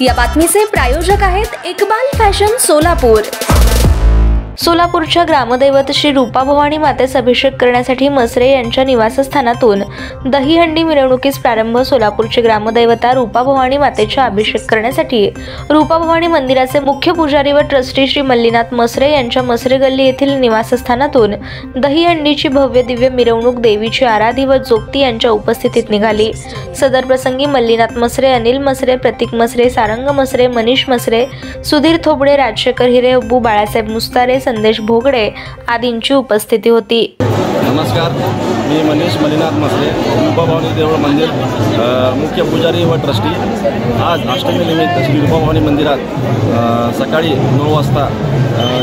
या बातमीचे प्रायोजक आहेत इकबाल फॅशन सोलापूर. सोलापूरच्या ग्रामदैवत श्री रूपाभवानी मातेस अभिषेक करण्यासाठी मसरे यांच्या निवासस्थानातून दहीहंडी मिरवणुकीस प्रारंभ सोलापूरचे ग्रामदैवता रूपाभवानी मातेच्या अभिषेक करण्यासाठी. रूपाभवानी मंदिराचे मुख्य पुजारी व ट्रस्टी श्री मल्लीनाथ मसरे यांच्या मसरे गल्ली येथील निवासस्थानातून दहीहंडीची भव्य दिव्य मिरवणूक देवीची आराधी व जोगती यांच्या उपस्थितीत निघाली. सदर प्रसंगी मल्लीनाथ मसरे अनिल मसरे प्रतीक मसरे सारंग मसरे मनीष मसरे सुधीर थोबडे राजशेखर हिरे अब्बू बाळासाहेब मुस्तारे संदेश भोगडे आदींची उपस्थिती होती. नमस्कार मी मनीष मलिनाथ मसले रूपाभवानी देवळ मंदिर मुख्य पुजारी व ट्रस्टी. आज अष्टमीनिमित्त श्री रूपाभवानी मंदिरात सकाळी नऊ वाजता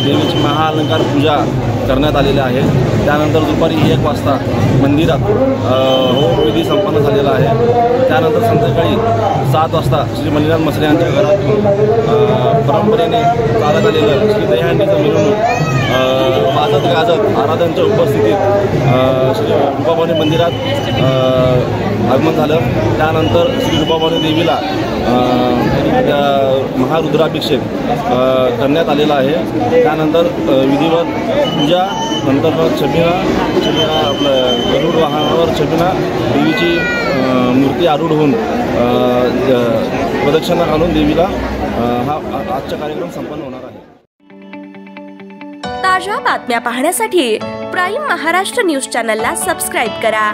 देवीची महाअलंकार पूजा करण्यात आलेली आहे. त्यानंतर दुपारी एक वाजता मंदिरात होमविधी संपन्न झालेला आहे. त्यानंतर संध्याकाळी सात वाजता श्री मल्लिनाथ मसले यांच्या घरात परंपरेने चालत आलेलं श्री दह्यांडीचं मिरवणूक वाजत गाजत आराधनच्या उपस्थितीत श्री रूपाभवानी मंदिरात आगमन झालं. त्यानंतर श्री रूपाभवानी देवीला त्या महारुद्राभिषेक करण्यात आलेला आहे. त्यानंतर विधिवत पूजा नंतर मग छबिना छबिना आपलं गरुड वाहनावर छबिना देवीची मूर्ती आरूढ होऊन प्रदक्षिणा घालून देवीला हा आजचा कार्यक्रम संपन्न होणार आहे. ताज्या बातम्या पाहण्यासाठी प्राईम महाराष्ट्र न्यूज चॅनलला सबस्क्राईब करा.